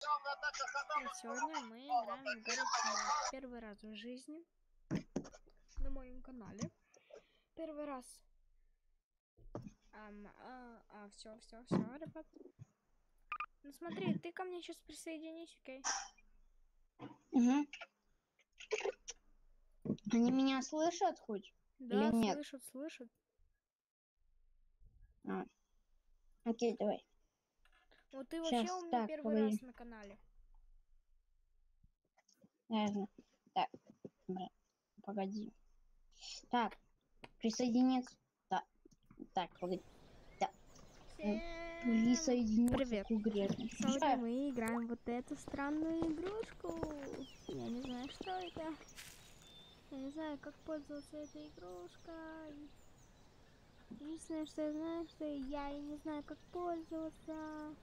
Сегодня мы играем в Поттер. Первый раз в жизни на моем канале. Первый раз. Ам, а, а, все, все, все, ребят. Ну смотри, ты ко мне сейчас присоединись, окей? Угу. Они меня слышат хоть? Да, Или нет? слышат, слышат. А. Окей, давай. Вот ты вообще Щас, у меня так, первый говори. раз на канале. Наверное. Так, погоди. Так, присоединиться. Так, так, погоди. Всем Присоединиться Привет. к игре. Сегодня мы играем вот эту странную игрушку. Я не знаю, что это. Я не знаю, как пользоваться этой игрушкой. Единственное, что я знаю, что я и не знаю, как пользоваться.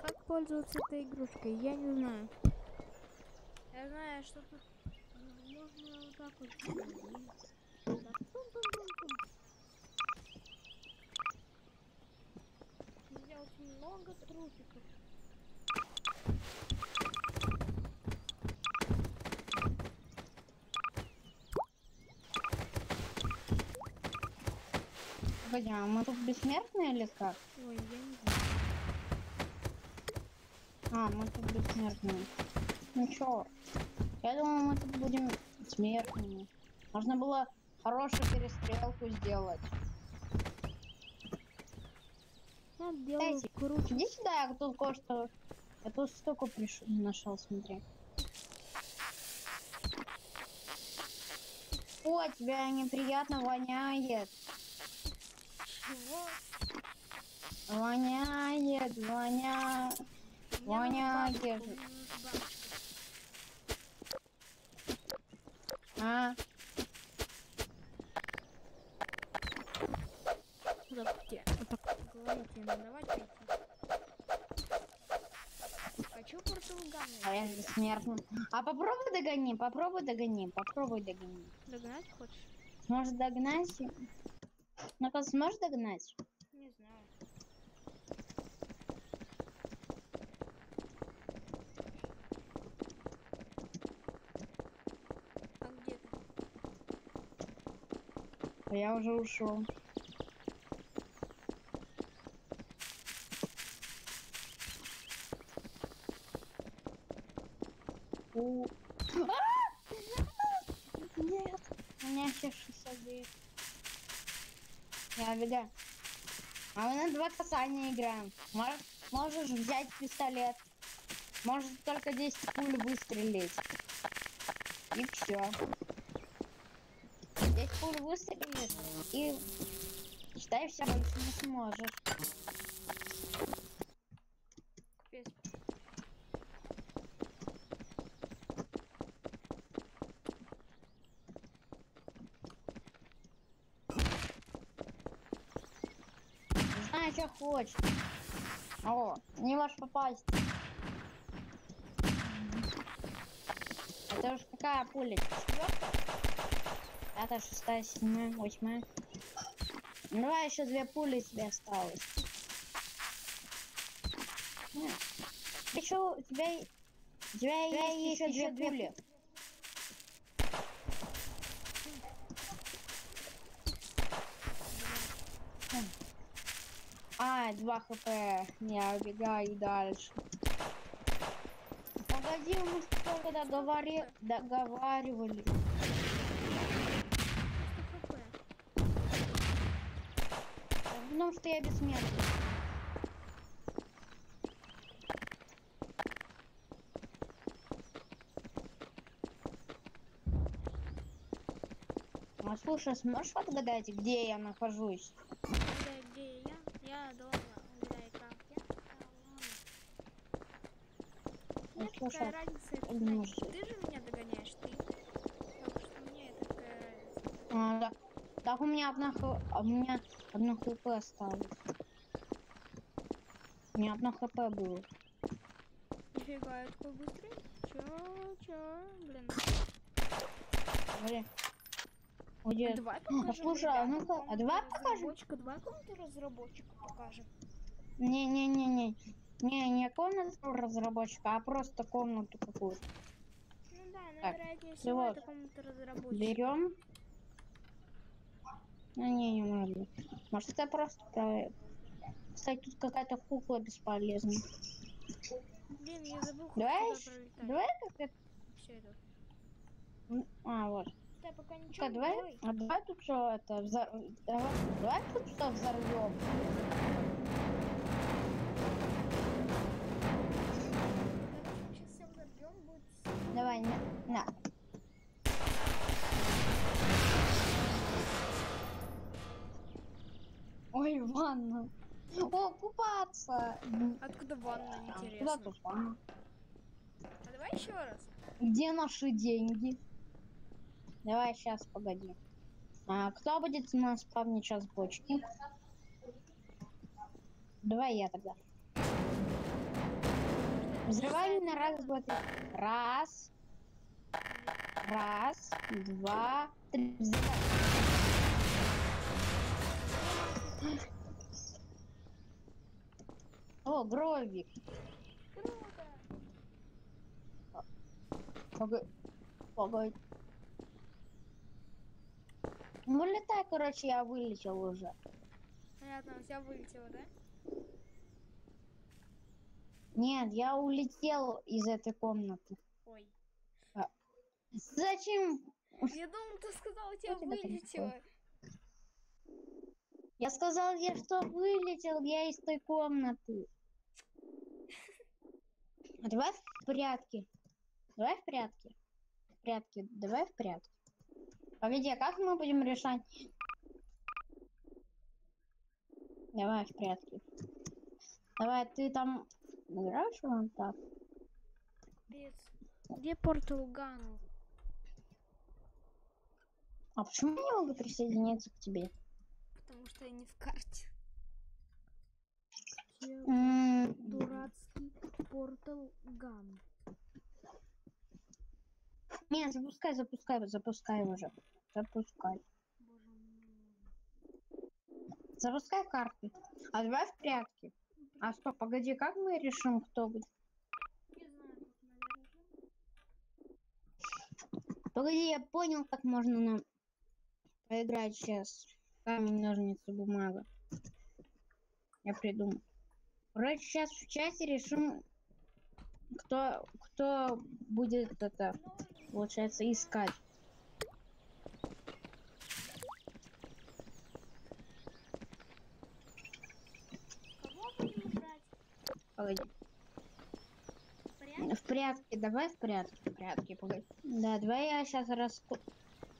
Как пользоваться этой игрушкой, я не знаю. Я знаю, что тут можно вот так вот пум-пум-пум-пум. Сделать много трусиков. Погоди, а мы тут бессмертные или как? Ой, я. А, мы тут бессмертные. Ну чё? Я думал, мы тут будем смертными. Можно было хорошую перестрелку сделать. Я делаю круче. Иди сюда, я тут кое-что... Я тут штуку приш... нашел, смотри. О, тебя неприятно воняет. Чего? Воняет, Воняет. Нужна бабочка. А, где? Вот так говорите, пойти. Хочу португалию. а я бессмертный. А попробуй догони, попробуй догони, попробуй догони. Догнать хочешь? Сможешь догнать? Ну-ка, сможешь догнать? Не знаю. А где ты? А Я уже ушел. У. А! Нет, у меня сейчас 69. Я бега. А мы на два касания играем. Мож- Можешь взять пистолет. Может только 10 пуль выстрелить. И все. 10 пуль выстрелишь и считай все больше не сможешь. Капец. Знаю, что хочешь. О, не можешь попасть. Это уж какая пуля? Четвертая? Пятая, шестая, седьмая, восьмая. Ну, Давай еще две пули тебе осталось. Нет. Еще у тебя, и- у тебя, есть, еще две пули. А, 2 хп. Я убегаю дальше. Погоди, мы сколько договори... договаривали. Что хп? Потому что я бессмертный. А слушай, сможешь отгадать, где я нахожусь? Угадай, где я? Я дома. Слушай, какая разница, это знаешь, ты же меня догоняешь, ты. Так что мне это какая разница. А, да. Так у меня одна а у меня одно хп осталось. Меня одно хп было. Нифига, я такой быстрый. Чё, чё, блин. Смотри. Уйдет. Давай покажем, слушай, а ну-ка, а давай покажем. Давай комнату разработчика покажем. Не-не-не-не. Не, не комнату разработчика, а просто комнату какую-то. Ну да, но Так, вероятнее всего вот. это комната разработчика. Берем. Ну, не, не быть. Может, это просто про- Кстати, тут какая-то кукла бесполезная. Блин, я забыл Давай, давай как это... Все это. А, вот. Да, пока ничего не давай, делай. а давай тут все это взор- давай, давай тут все взорвем. Давай, на. на. Ванна. О, купаться. М, Откуда ванна, а, Куда интересно? тут ванна? А давай еще раз. Где наши деньги? Давай сейчас, погоди. А, кто будет у нас спавнить сейчас бочки? Давай я тогда. Взрываем на раз, два, три. Раз. Раз, два, три. Взрываем. О, гробик. Круто. Погоди. Погоди. Ну, летай, короче, я вылетел уже. Понятно, у тебя вылетело, да? Нет, я улетел из этой комнаты. Ой. Зачем? Я думал, ты сказал, у тебя вылетело. Я сказал, я что вылетел я из той комнаты. А давай в прятки. Давай в прятки. В прятки. Давай в прятки. Погоди, а как мы будем решать? Давай в прятки. Давай, ты там играешь вон так? Пец. Где портал? А почему я не могу присоединиться к тебе? Что я не в карте. Дурацкий портал Ган. Не, запускай, запускай, запускай уже. Запускай. Запускай карты. А давай в прятки. А стоп, погоди, как мы решим, кто будет? Погоди, я понял, как можно нам поиграть сейчас. Камень, ножницы, бумага. Я придумал. Короче, сейчас в чате решим, кто, кто будет это, получается, искать. Кого будем играть? Погоди. Порядок? В прятки, давай в прятки, в прятки, погоди. Да, давай я сейчас расклад...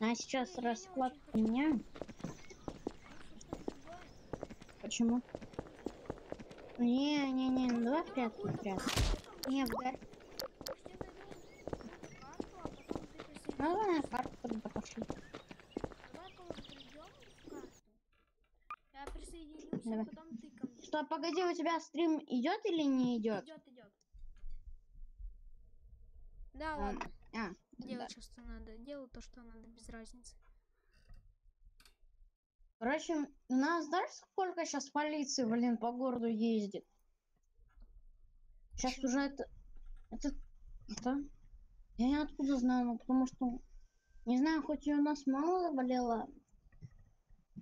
А сейчас Не, я не расклад очень хочу. Почему? Не, не, не, ну давай в прятки, в прятки. Не, в дар- Может, я зайду в карту, потом ты присоединишься? Ну, давай на карту тогда пошли. Давай кого-то придем в карту. Я присоединюсь, Давай. а потом ты ко мне. Что, погоди, у тебя стрим идет или не идет? Идет, идет. Да, А, ладно. А, Делай, да. что надо. Делай то, что надо, без разницы. Короче, у нас знаешь, сколько сейчас полиции, блин, по городу ездит? Сейчас уже это... Это... Это... Я не откуда знаю, ну, потому что... Не знаю, хоть и у нас мало заболело.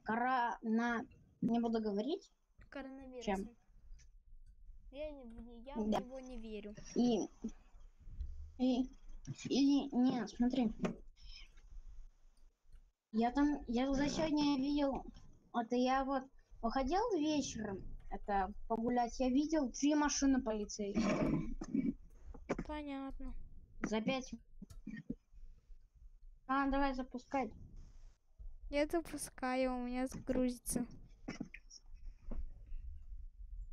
Кора на... Не буду говорить. Коронавирус. Чем? Я, не- я Да. в него не верю. И... И... И... Нет, смотри. Я там... Я за сегодня видел... Это я вот выходил вечером, это погулять, я видел три машины полицейских. Понятно. За пять. А, давай запускай. Я запускаю, у меня загрузится.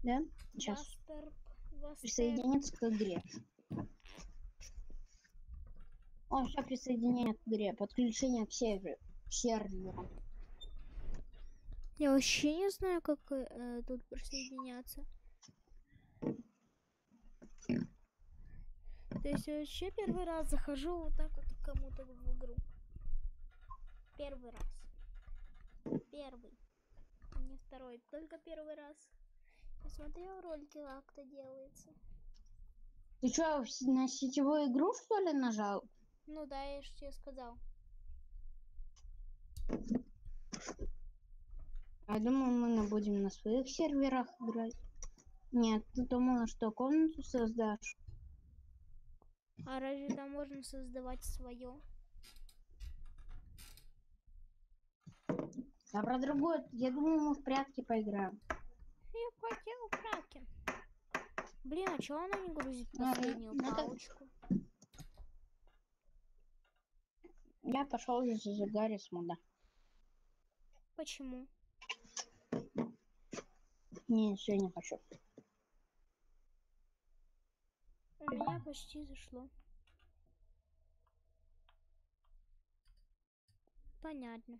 Да? Сейчас. Вастерп, Вастерп. Присоединиться к игре. О, все присоединение к игре. Подключение к серверу. К серверу. Я вообще не знаю, как э, тут присоединяться. То есть я вообще первый раз захожу вот так вот кому-то в игру. Первый раз. Первый. Не второй, только первый раз. Я смотрел ролики, как это делается. Ты что, на сетевую игру, что ли, нажал? Ну да, я же тебе сказал. Я думаю, мы на- будем на своих серверах играть. Нет, ты думала, что комнату создашь? А разве там можно создавать свое? А про другое, я думаю, мы в прятки поиграем. Я хотел кракен. Блин, а чего она не грузит Ну, последнюю ну, так- палочку? Я пошел уже зажигать мода. Почему? Не, все не хочу. У меня почти зашло. Понятно.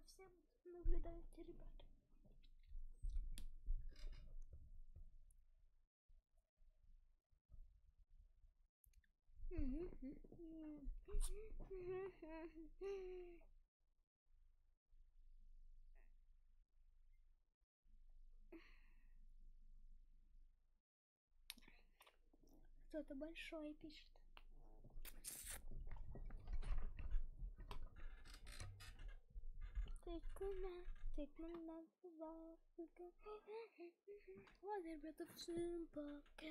Вы все наблюдаете, ребята. Кто-то большой пишет. Тыкуна, тыкуна, Вот, ребята, всем пока.